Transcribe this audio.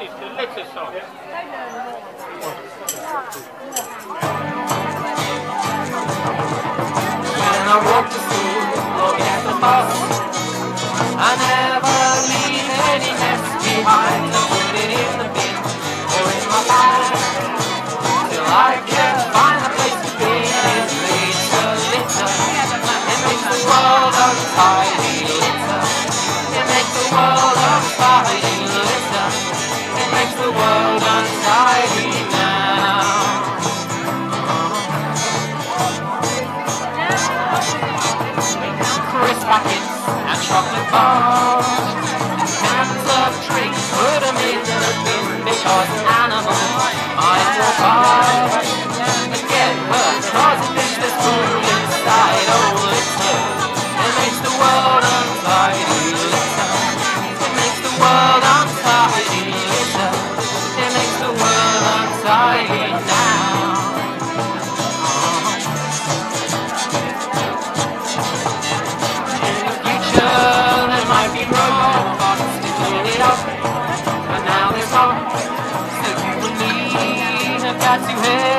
I walk or get the I never leave any mess behind. I put it in the bin or in my bag till I can find a place to. Makes the world. Chocolate bars. Cans of drinks, put 'em in the bin because animals might walk by and get hurt cause it thinks there's food inside. Oh, litter, it makes the world untidy. It makes the world untidy. It makes the world untidy got to have.